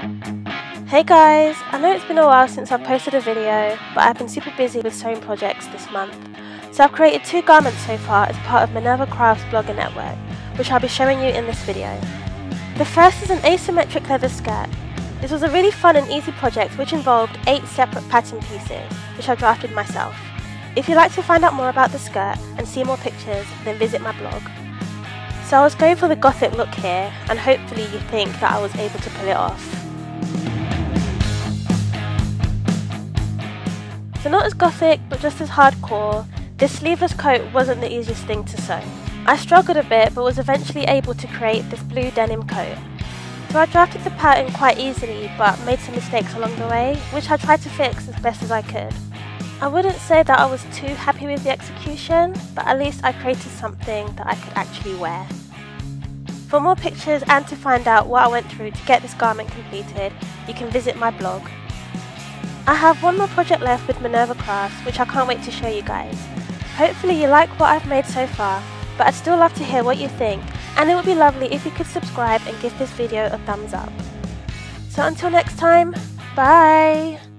Hey guys, I know it's been a while since I've posted a video, but I've been super busy with sewing projects this month. So I've created two garments so far as part of Minerva Crafts blogger network, which I'll be showing you in this video. The first is an asymmetric leather skirt. This was a really fun and easy project which involved 8 separate pattern pieces, which I drafted myself. If you'd like to find out more about the skirt and see more pictures, then visit my blog. So I was going for the gothic look here, and hopefully you think that I was able to pull it off. So not as gothic, but just as hardcore, this sleeveless coat wasn't the easiest thing to sew. I struggled a bit, but was eventually able to create this blue denim coat. So I drafted the pattern quite easily, but made some mistakes along the way, which I tried to fix as best as I could. I wouldn't say that I was too happy with the execution, but at least I created something that I could actually wear. For more pictures and to find out what I went through to get this garment completed, you can visit my blog, I have one more project left with Minerva Crafts, which I can't wait to show you guys. Hopefully you like what I've made so far, but I'd still love to hear what you think, and it would be lovely if you could subscribe and give this video a thumbs up. So until next time, bye!